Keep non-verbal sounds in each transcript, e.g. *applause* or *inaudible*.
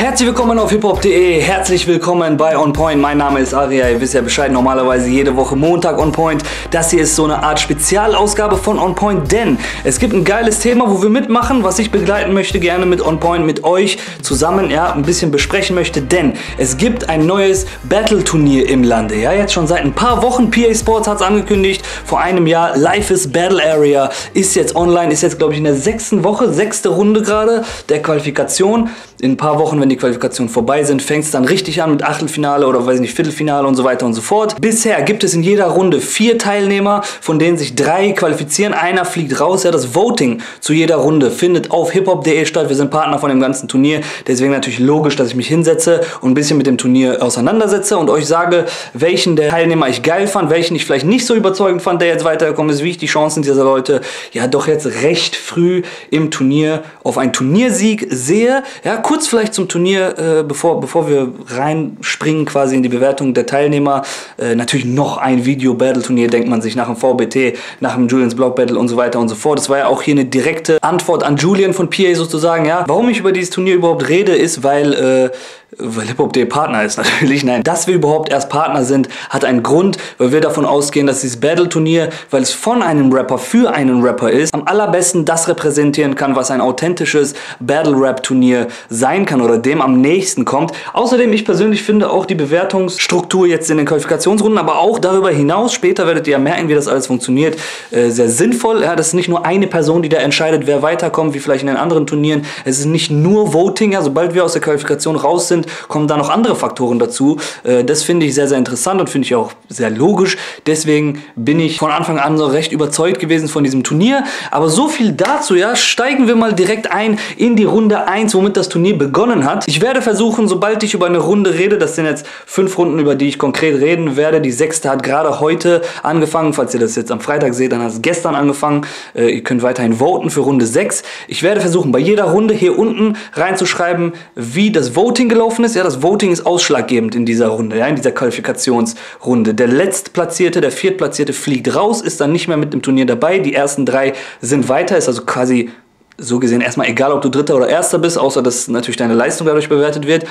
Herzlich willkommen auf hiphop.de, herzlich willkommen bei On Point. Mein Name ist Aria, ihr wisst ja Bescheid, normalerweise jede Woche Montag On Point. Das hier ist so eine Art Spezialausgabe von On Point, denn es gibt ein geiles Thema, wo wir mitmachen, was ich begleiten möchte, gerne mit On Point, mit euch zusammen, ja, ein bisschen besprechen möchte, denn es gibt ein neues Battle-Turnier im Lande, ja, jetzt schon seit ein paar Wochen. PA Sports hat es angekündigt, vor einem Jahr, Life is Battle Area ist jetzt online, ist jetzt, glaube ich, in der sechsten Woche, sechste Runde gerade der Qualifikation. In ein paar Wochen wenn die Qualifikationen vorbei sind, fängt es dann richtig an mit Achtelfinale oder weiß nicht, Viertelfinale und so weiter und so fort. Bisher gibt es in jeder Runde vier Teilnehmer, von denen sich drei qualifizieren. Einer fliegt raus. Ja, das Voting zu jeder Runde findet auf hiphop.de statt. Wir sind Partner von dem ganzen Turnier. Deswegen natürlich logisch, dass ich mich hinsetze und ein bisschen mit dem Turnier auseinandersetze und euch sage, welchen der Teilnehmer ich geil fand, welchen ich vielleicht nicht so überzeugend fand, der jetzt weitergekommen ist, wie ich die Chancen dieser Leute ja doch jetzt recht früh im Turnier auf einen Turniersieg sehe. Ja, kurz vielleicht zum Turnier, äh, bevor, bevor wir reinspringen quasi in die Bewertung der Teilnehmer, äh, natürlich noch ein Video-Battle-Turnier, denkt man sich nach dem VBT, nach dem Julians Block Battle und so weiter und so fort. Das war ja auch hier eine direkte Antwort an Julian von PA sozusagen, ja. Warum ich über dieses Turnier überhaupt rede, ist, weil äh, weil Hip-Hop.de Partner ist *laughs* natürlich. Nein, dass wir überhaupt erst Partner sind, hat einen Grund, weil wir davon ausgehen, dass dieses Battle-Turnier, weil es von einem Rapper für einen Rapper ist, am allerbesten das repräsentieren kann, was ein authentisches Battle-Rap-Turnier sein kann oder dem am nächsten kommt. Außerdem, ich persönlich finde auch die Bewertungsstruktur jetzt in den Qualifikationsrunden, aber auch darüber hinaus, später werdet ihr ja merken, wie das alles funktioniert, äh, sehr sinnvoll. Ja, das ist nicht nur eine Person, die da entscheidet, wer weiterkommt, wie vielleicht in den anderen Turnieren. Es ist nicht nur Voting, ja, sobald wir aus der Qualifikation raus sind, kommen da noch andere Faktoren dazu. Äh, das finde ich sehr, sehr interessant und finde ich auch sehr logisch. Deswegen bin ich von Anfang an so recht überzeugt gewesen von diesem Turnier. Aber so viel dazu, ja, steigen wir mal direkt ein in die Runde 1, womit das Turnier begonnen hat. Ich werde versuchen, sobald ich über eine Runde rede, das sind jetzt fünf Runden, über die ich konkret reden werde. Die sechste hat gerade heute angefangen. Falls ihr das jetzt am Freitag seht, dann hat es gestern angefangen. Äh, ihr könnt weiterhin voten für Runde 6. Ich werde versuchen, bei jeder Runde hier unten reinzuschreiben, wie das Voting gelaufen gelaufen ist, ja, das Voting ist ausschlaggebend in dieser Runde, ja, in dieser Qualifikationsrunde. Der Letztplatzierte, der Viertplatzierte fliegt raus, ist dann nicht mehr mit dem Turnier dabei. Die ersten drei sind weiter, ist also quasi so gesehen erstmal egal, ob du Dritter oder Erster bist, außer dass natürlich deine Leistung dadurch bewertet wird.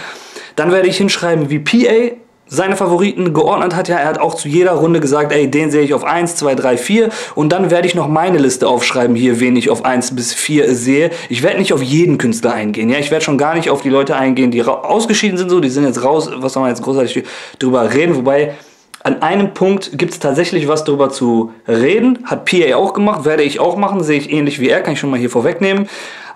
Dann werde ich hinschreiben, wie PA seine Favoriten geordnet hat. Ja, er hat auch zu jeder Runde gesagt, ey, den sehe ich auf 1, 2, 3, 4 und dann werde ich noch meine Liste aufschreiben hier, wen ich auf 1 bis 4 sehe. Ich werde nicht auf jeden Künstler eingehen. Ja, ich werde schon gar nicht auf die Leute eingehen, die ausgeschieden sind so, die sind jetzt raus, was soll man jetzt großartig drüber reden, wobei an einem Punkt gibt es tatsächlich was darüber zu reden. Hat PA auch gemacht, werde ich auch machen, sehe ich ähnlich wie er, kann ich schon mal hier vorwegnehmen.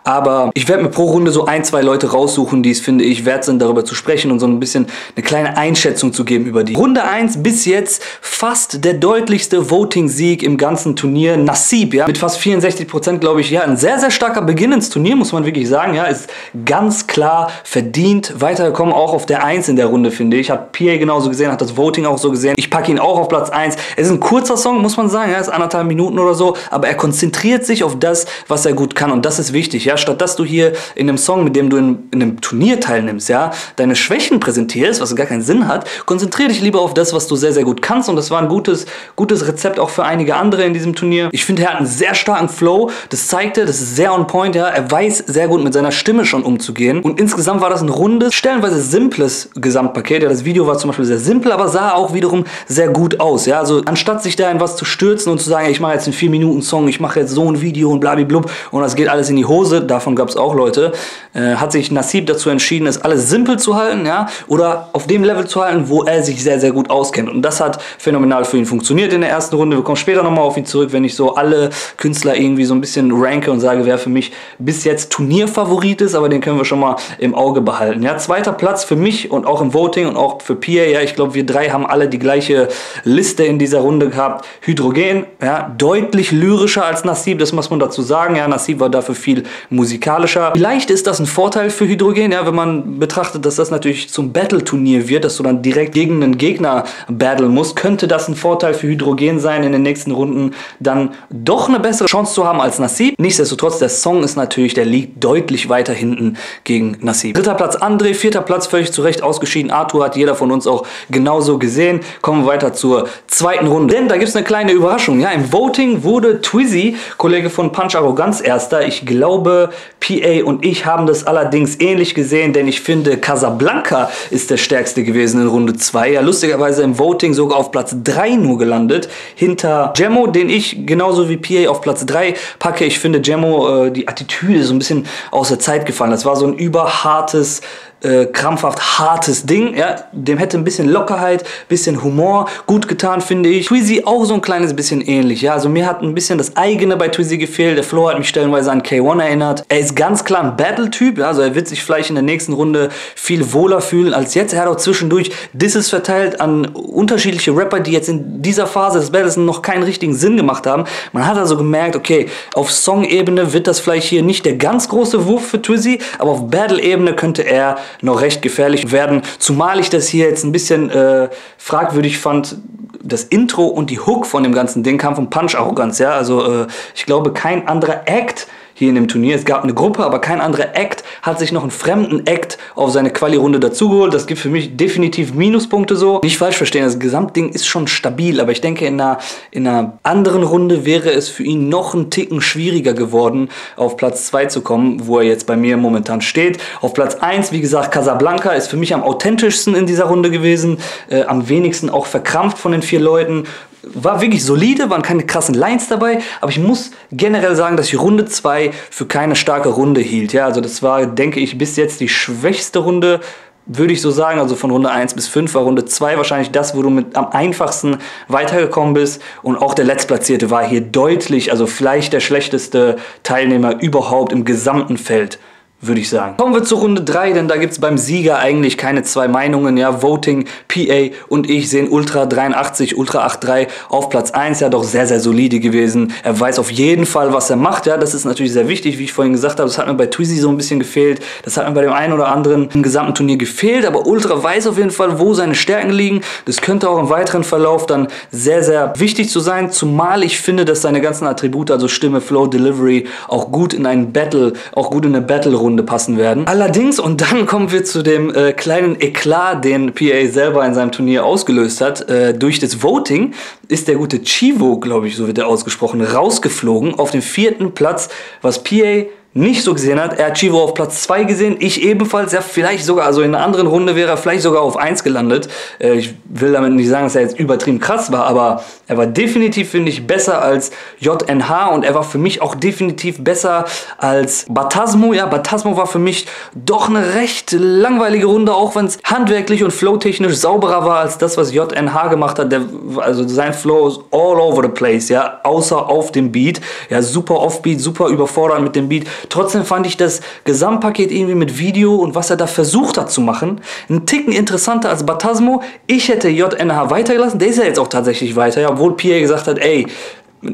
Aber ich werde mir pro Runde so ein, zwei Leute raussuchen, die es, finde ich, wert sind, darüber zu sprechen und so ein bisschen eine kleine Einschätzung zu geben über die. Runde 1 bis jetzt fast der deutlichste Voting-Sieg im ganzen Turnier. Nassib, ja, mit fast 64 Prozent, glaube ich, ja, ein sehr, sehr starker Beginn ins Turnier, muss man wirklich sagen, ja, ist ganz klar verdient weitergekommen, auch auf der 1 in der Runde, finde ich. Hat PA genauso gesehen, hat das Voting auch so gesehen. Ich packe ihn auch auf Platz 1. Es ist ein kurzer Song, muss man sagen, ja, ist anderthalb Minuten oder so, aber er konzentriert sich auf das, was er gut kann und das ist wichtig, ja ja, statt dass du hier in einem Song, mit dem du in, in einem Turnier teilnimmst, ja, deine Schwächen präsentierst, was gar keinen Sinn hat, konzentriere dich lieber auf das, was du sehr, sehr gut kannst. Und das war ein gutes, gutes Rezept auch für einige andere in diesem Turnier. Ich finde, er hat einen sehr starken Flow, das zeigte, das ist sehr on point, ja, er weiß sehr gut mit seiner Stimme schon umzugehen. Und insgesamt war das ein rundes, stellenweise simples Gesamtpaket, ja, das Video war zum Beispiel sehr simpel, aber sah auch wiederum sehr gut aus, ja, also anstatt sich da in was zu stürzen und zu sagen, ich mache jetzt einen 4-Minuten-Song, ich mache jetzt so ein Video und blablablub und das geht alles in die Hose, davon gab es auch Leute, äh, hat sich Nassib dazu entschieden, es alles simpel zu halten, ja, oder auf dem Level zu halten, wo er sich sehr, sehr gut auskennt. Und das hat phänomenal für ihn funktioniert in der ersten Runde. Wir kommen später nochmal auf ihn zurück, wenn ich so alle Künstler irgendwie so ein bisschen ranke und sage, wer für mich bis jetzt Turnierfavorit ist, aber den können wir schon mal im Auge behalten. Ja, zweiter Platz für mich und auch im Voting und auch für Pierre, ja, ich glaube, wir drei haben alle die gleiche Liste in dieser Runde gehabt. Hydrogen, ja, deutlich lyrischer als Nassib, das muss man dazu sagen. Ja, Nassib war dafür viel musikalischer. Vielleicht ist das ein Vorteil für Hydrogen, ja, wenn man betrachtet, dass das natürlich zum Battle-Turnier wird, dass du dann direkt gegen einen Gegner battlen musst, könnte das ein Vorteil für Hydrogen sein, in den nächsten Runden dann doch eine bessere Chance zu haben als Nassib. Nichtsdestotrotz, der Song ist natürlich, der liegt deutlich weiter hinten gegen Nassib. Dritter Platz André, vierter Platz völlig zu Recht ausgeschieden. Arthur hat jeder von uns auch genauso gesehen. Kommen wir weiter zur zweiten Runde. Denn da gibt es eine kleine Überraschung. Ja, im Voting wurde Twizzy, Kollege von Punch Arroganz, erster. Ich glaube, PA und ich haben das allerdings ähnlich gesehen, denn ich finde, Casablanca ist der stärkste gewesen in Runde 2. Ja, lustigerweise im Voting sogar auf Platz 3 nur gelandet. Hinter Gemmo, den ich genauso wie PA auf Platz 3 packe. Ich finde Gemmo, äh, die Attitüde so ein bisschen aus der Zeit gefallen. Das war so ein überhartes äh, krampfhaft hartes Ding. Ja, dem hätte ein bisschen Lockerheit, bisschen Humor gut getan, finde ich. Tweezy auch so ein kleines bisschen ähnlich. Ja, also mir hat ein bisschen das eigene bei Tweezy gefehlt. Der Flow hat mich stellenweise an K1 erinnert. Er ist ganz klar ein Battle-Typ. Ja, also er wird sich vielleicht in der nächsten Runde viel wohler fühlen als jetzt. Er hat auch zwischendurch Disses verteilt an unterschiedliche Rapper, die jetzt in dieser Phase des Battles noch keinen richtigen Sinn gemacht haben. Man hat also gemerkt, okay, auf Song-Ebene wird das vielleicht hier nicht der ganz große Wurf für Twizzy, aber auf Battle-Ebene könnte er noch recht gefährlich werden. Zumal ich das hier jetzt ein bisschen äh, fragwürdig fand. Das Intro und die Hook von dem ganzen Ding kam von Punch Arroganz, ja. Also äh, ich glaube, kein anderer Act hier in dem Turnier. Es gab eine Gruppe, aber kein anderer Act hat sich noch einen fremden Act auf seine Quali-Runde dazugeholt. Das gibt für mich definitiv Minuspunkte so. Nicht falsch verstehen, das Gesamtding ist schon stabil, aber ich denke, in einer, in einer anderen Runde wäre es für ihn noch einen Ticken schwieriger geworden, auf Platz 2 zu kommen, wo er jetzt bei mir momentan steht. Auf Platz 1, wie gesagt, Casablanca ist für mich am authentischsten in dieser Runde gewesen, äh, am wenigsten auch verkrampft von den vier Leuten war wirklich solide, waren keine krassen Lines dabei, aber ich muss generell sagen, dass ich Runde 2 für keine starke Runde hielt. Ja, also das war, denke ich, bis jetzt die schwächste Runde, würde ich so sagen. Also von Runde 1 bis 5 war Runde 2 wahrscheinlich das, wo du mit am einfachsten weitergekommen bist. Und auch der Letztplatzierte war hier deutlich, also vielleicht der schlechteste Teilnehmer überhaupt im gesamten Feld würde ich sagen. Kommen wir zur Runde 3, denn da gibt es beim Sieger eigentlich keine zwei Meinungen. Ja, Voting, PA und ich sehen Ultra 83, Ultra 83 auf Platz 1. Ja, doch sehr, sehr solide gewesen. Er weiß auf jeden Fall, was er macht. Ja, das ist natürlich sehr wichtig, wie ich vorhin gesagt habe. Das hat mir bei Twizy so ein bisschen gefehlt. Das hat mir bei dem einen oder anderen im gesamten Turnier gefehlt. Aber Ultra weiß auf jeden Fall, wo seine Stärken liegen. Das könnte auch im weiteren Verlauf dann sehr, sehr wichtig zu sein. Zumal ich finde, dass seine ganzen Attribute, also Stimme, Flow, Delivery, auch gut in einen Battle, auch gut in eine Battle-Runde Runde passen werden. Allerdings, und dann *laughs* kommen wir zu dem äh, kleinen Eklat, den PA selber in seinem Turnier ausgelöst hat. Äh, durch das Voting ist der gute Chivo, glaube ich, so wird er ausgesprochen, rausgeflogen auf den vierten Platz, was PA nicht so gesehen hat. Er hat Chivo auf Platz 2 gesehen, ich ebenfalls. Ja, vielleicht sogar, also in einer anderen Runde wäre er vielleicht sogar auf 1 gelandet. Äh, ich will damit nicht sagen, dass er jetzt übertrieben krass war, aber er war definitiv, finde ich, besser als JNH und er war für mich auch definitiv besser als Batasmo. Ja, Batasmo war für mich doch eine recht langweilige Runde, auch wenn es handwerklich und flowtechnisch sauberer war als das, was JNH gemacht hat. Der, also sein Flow ist all over the place, ja, außer auf dem Beat. Ja, super offbeat, super überfordert mit dem Beat. Trotzdem fand ich das Gesamtpaket irgendwie mit Video und was er da versucht hat zu machen, einen Ticken interessanter als Batasmo. Ich hätte JNH weitergelassen. Der ist ja jetzt auch tatsächlich weiter, ja, obwohl Pierre gesagt hat, ey,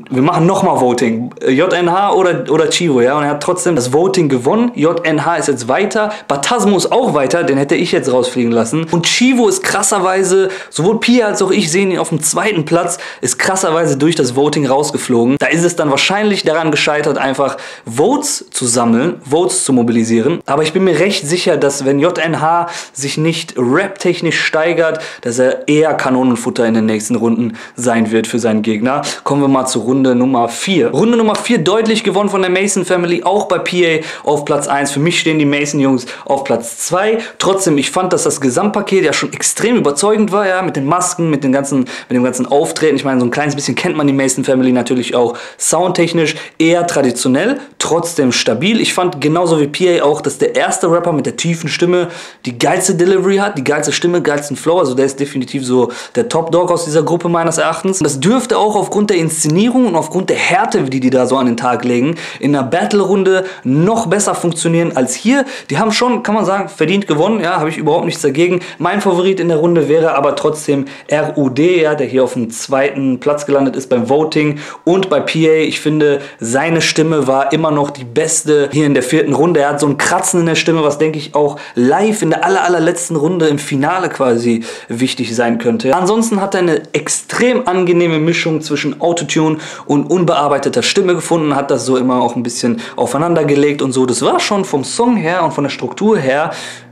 wir machen nochmal Voting. JNH oder, oder Chivo, ja. Und er hat trotzdem das Voting gewonnen. JNH ist jetzt weiter. Batasmo ist auch weiter, den hätte ich jetzt rausfliegen lassen. Und Chivo ist krasserweise, sowohl Pia als auch ich sehen ihn auf dem zweiten Platz, ist krasserweise durch das Voting rausgeflogen. Da ist es dann wahrscheinlich daran gescheitert, einfach Votes zu sammeln, Votes zu mobilisieren. Aber ich bin mir recht sicher, dass wenn JNH sich nicht rap-technisch steigert, dass er eher Kanonenfutter in den nächsten Runden sein wird für seinen Gegner. Kommen wir mal zu Runde Nummer 4. Runde Nummer 4 deutlich gewonnen von der Mason Family, auch bei PA auf Platz 1. Für mich stehen die Mason Jungs auf Platz 2. Trotzdem, ich fand, dass das Gesamtpaket ja schon extrem überzeugend war, ja, mit den Masken, mit, den ganzen, mit dem ganzen Auftreten. Ich meine, so ein kleines bisschen kennt man die Mason Family natürlich auch soundtechnisch eher traditionell, trotzdem stabil. Ich fand genauso wie PA auch, dass der erste Rapper mit der tiefen Stimme die geilste Delivery hat, die geilste Stimme, geilsten Flow. Also der ist definitiv so der Top Dog aus dieser Gruppe meines Erachtens. Und das dürfte auch aufgrund der Inszenierung Inszenierung und aufgrund der Härte, die die da so an den Tag legen, in einer Battle-Runde noch besser funktionieren als hier. Die haben schon, kann man sagen, verdient gewonnen. Ja, habe ich überhaupt nichts dagegen. Mein Favorit in der Runde wäre aber trotzdem RUD, ja, der hier auf dem zweiten Platz gelandet ist beim Voting und bei PA. Ich finde, seine Stimme war immer noch die beste hier in der vierten Runde. Er hat so ein Kratzen in der Stimme, was denke ich auch live in der aller, allerletzten Runde im Finale quasi wichtig sein könnte. Ansonsten hat er eine extrem angenehme Mischung zwischen Autotune und unbearbeiteter Stimme gefunden, hat das so immer auch ein bisschen aufeinander gelegt und so. Das war schon vom Song her und von der Struktur her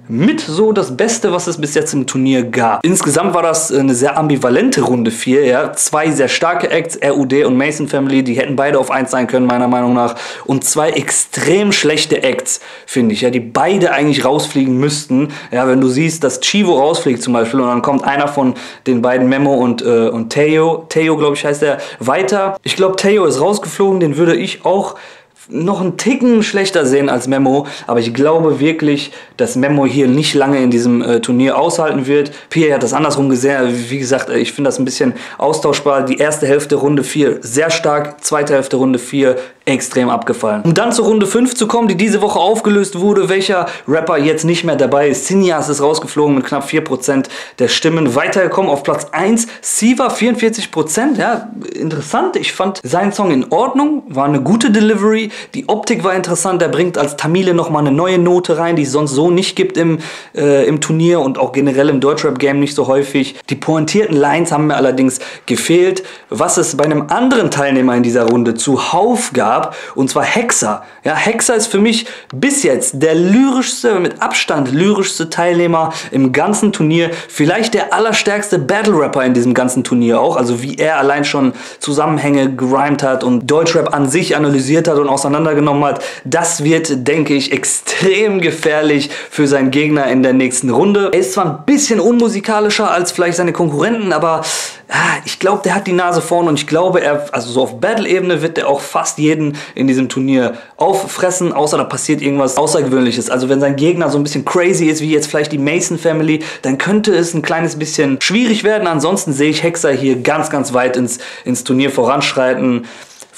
mit so das Beste, was es bis jetzt im Turnier gab. Insgesamt war das eine sehr ambivalente Runde 4. Ja? Zwei sehr starke Acts, RUD und Mason Family, die hätten beide auf 1 sein können, meiner Meinung nach. Und zwei extrem schlechte Acts, finde ich, ja, die beide eigentlich rausfliegen müssten. Ja, wenn du siehst, dass Chivo rausfliegt zum Beispiel und dann kommt einer von den beiden Memo und, äh, und Teo, Teo glaube ich heißt der, weiter. Ich glaube, Teo ist rausgeflogen, den würde ich auch noch einen Ticken schlechter sehen als Memo, aber ich glaube wirklich, dass Memo hier nicht lange in diesem äh, Turnier aushalten wird. Pierre hat das andersrum gesehen. Wie gesagt, ich finde das ein bisschen austauschbar. Die erste Hälfte Runde 4 sehr stark, zweite Hälfte Runde 4 extrem abgefallen. Um dann zur Runde 5 zu kommen, die diese Woche aufgelöst wurde, welcher Rapper jetzt nicht mehr dabei ist. Sinias ist rausgeflogen mit knapp 4% der Stimmen. Weitergekommen auf Platz 1, Siva 44%. Ja, interessant. Ich fand seinen Song in Ordnung, war eine gute Delivery. Die Optik war interessant. Er bringt als Tamile nochmal eine neue Note rein, die es sonst so nicht gibt im, äh, im Turnier und auch generell im Deutschrap-Game nicht so häufig. Die pointierten Lines haben mir allerdings gefehlt. Was es bei einem anderen Teilnehmer in dieser Runde zuhauf gab, gab, und zwar Hexer. Ja, Hexer ist für mich bis jetzt der lyrischste, mit Abstand lyrischste Teilnehmer im ganzen Turnier. Vielleicht der allerstärkste Battle-Rapper in diesem ganzen Turnier auch. Also wie er allein schon Zusammenhänge gerimt hat und Deutschrap an sich analysiert hat und auseinandergenommen hat. Das wird, denke ich, extrem gefährlich für seinen Gegner in der nächsten Runde. Er ist zwar ein bisschen unmusikalischer als vielleicht seine Konkurrenten, aber ah, ich glaube, der hat die Nase vorn und ich glaube, er, also so auf Battle-Ebene wird er auch fast jeden in diesem Turnier auffressen, außer da passiert irgendwas Außergewöhnliches. Also wenn sein Gegner so ein bisschen crazy ist, wie jetzt vielleicht die Mason Family, dann könnte es ein kleines bisschen schwierig werden. Ansonsten sehe ich Hexer hier ganz, ganz weit ins, ins Turnier voranschreiten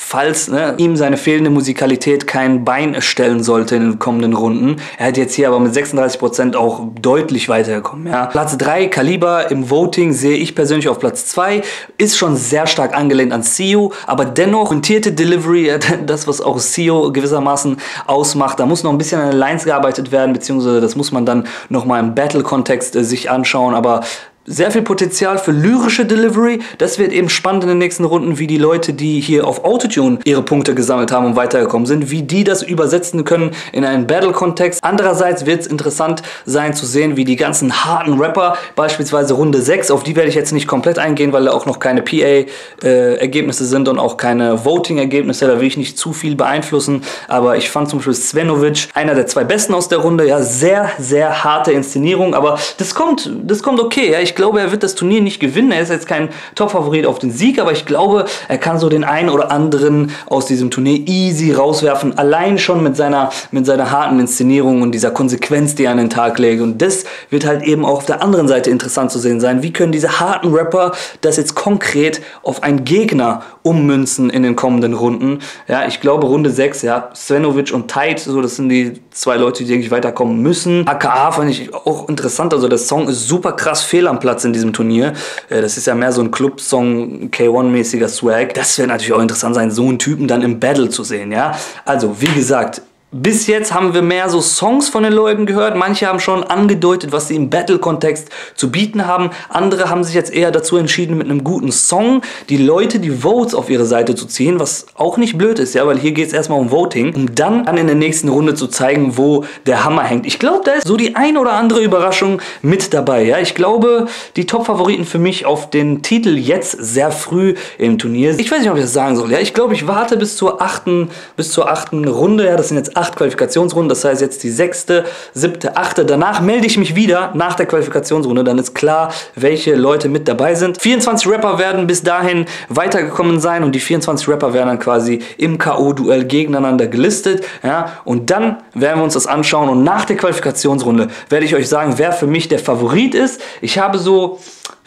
falls ne, ihm seine fehlende Musikalität kein Bein stellen sollte in den kommenden Runden. Er hat jetzt hier aber mit 36% auch deutlich weitergekommen. Ja. Platz 3, Kaliber im Voting sehe ich persönlich auf Platz 2. Ist schon sehr stark angelehnt an CEO, aber dennoch montierte Delivery, *laughs* das was auch CEO gewissermaßen ausmacht. Da muss noch ein bisschen an den Lines gearbeitet werden, beziehungsweise das muss man dann nochmal im Battle-Kontext äh, sich anschauen. Aber sehr viel Potenzial für lyrische Delivery. Das wird eben spannend in den nächsten Runden, wie die Leute, die hier auf Autotune ihre Punkte gesammelt haben und weitergekommen sind, wie die das übersetzen können in einen Battle-Kontext. Andererseits wird es interessant sein zu sehen, wie die ganzen harten Rapper, beispielsweise Runde 6, auf die werde ich jetzt nicht komplett eingehen, weil da auch noch keine PA-Ergebnisse äh, sind und auch keine Voting-Ergebnisse. Da will ich nicht zu viel beeinflussen. Aber ich fand zum Beispiel Svenovic einer der zwei Besten aus der Runde. Ja, sehr, sehr harte Inszenierung. Aber das kommt, das kommt okay. Ja, ich glaube, er wird das Turnier nicht gewinnen. Er ist jetzt kein Top-Favorit auf den Sieg, aber ich glaube, er kann so den einen oder anderen aus diesem Turnier easy rauswerfen. Allein schon mit seiner, mit seiner harten Inszenierung und dieser Konsequenz, die er an den Tag legt. Und das wird halt eben auch auf der anderen Seite interessant zu sehen sein. Wie können diese harten Rapper das jetzt konkret auf einen Gegner ummünzen in den kommenden Runden? Ja, ich glaube, Runde 6, ja, Svenovic und Tide, so, das sind die zwei Leute, die, denke ich, weiterkommen müssen. AKA fand ich auch interessant. Also, der Song ist super krass fehl am Platz Platz in diesem Turnier. Äh, das ist ja mehr so ein Club-Song, K1-mäßiger Swag. Das wäre natürlich auch interessant sein, so einen Typen dann im Battle zu sehen, ja. Also, wie gesagt, bis jetzt haben wir mehr so Songs von den Leuten gehört. Manche haben schon angedeutet, was sie im Battle-Kontext zu bieten haben. Andere haben sich jetzt eher dazu entschieden, mit einem guten Song die Leute, die Votes auf ihre Seite zu ziehen, was auch nicht blöd ist, ja, weil hier geht es erstmal um Voting, um dann, in der nächsten Runde zu zeigen, wo der Hammer hängt. Ich glaube, da ist so die ein oder andere Überraschung mit dabei. Ja, ich glaube, die Top-Favoriten für mich auf den Titel jetzt sehr früh im Turnier. Ich weiß nicht, ob ich das sagen soll. Ja, ich glaube, ich warte bis zur achten, bis zur achten Runde. Ja, das sind jetzt acht Qualifikationsrunden, das heißt jetzt die sechste, siebte, achte. Danach melde ich mich wieder nach der Qualifikationsrunde, dann ist klar, welche Leute mit dabei sind. 24 Rapper werden bis dahin weitergekommen sein und die 24 Rapper werden dann quasi im K.O.-Duell gegeneinander gelistet. Ja, und dann werden wir uns das anschauen und nach der Qualifikationsrunde werde ich euch sagen, wer für mich der Favorit ist. Ich habe so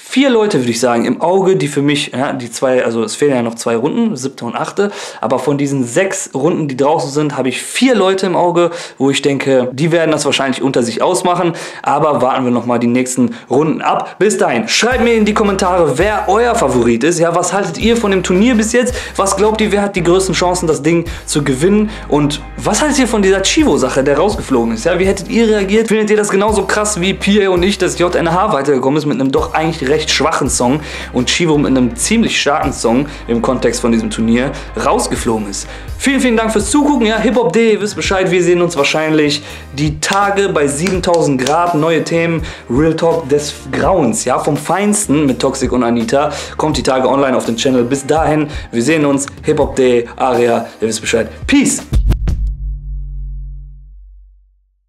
vier Leute, würde ich sagen, im Auge, die für mich, ja, die zwei, also es fehlen ja noch zwei Runden, siebte und achte, aber von diesen sechs Runden, die draußen sind, habe ich vier Leute im Auge, wo ich denke, die werden das wahrscheinlich unter sich ausmachen, aber warten wir nochmal die nächsten Runden ab. Bis dahin, schreibt mir in die Kommentare, wer euer Favorit ist, ja, was haltet ihr von dem Turnier bis jetzt, was glaubt ihr, wer hat die größten Chancen, das Ding zu gewinnen? Und was haltet ihr von dieser Chivo-Sache, der rausgeflogen ist, ja, wie hättet ihr reagiert? Findet ihr das genauso krass wie Pierre und ich, dass JNH weitergekommen ist mit einem doch eigentlich recht schwachen Song und Chivo mit einem ziemlich starken Song im Kontext von diesem Turnier rausgeflogen ist. Vielen, vielen Dank fürs Zugucken. Ja, Hip Hop Day, ihr wisst Bescheid, wir sehen uns wahrscheinlich die Tage bei 7000 Grad. Neue Themen, Real Talk des Grauens, ja, vom Feinsten mit Toxic und Anita. Kommt die Tage online auf den Channel. Bis dahin, wir sehen uns. Hip Hop Day, Aria, ihr wisst Bescheid. Peace!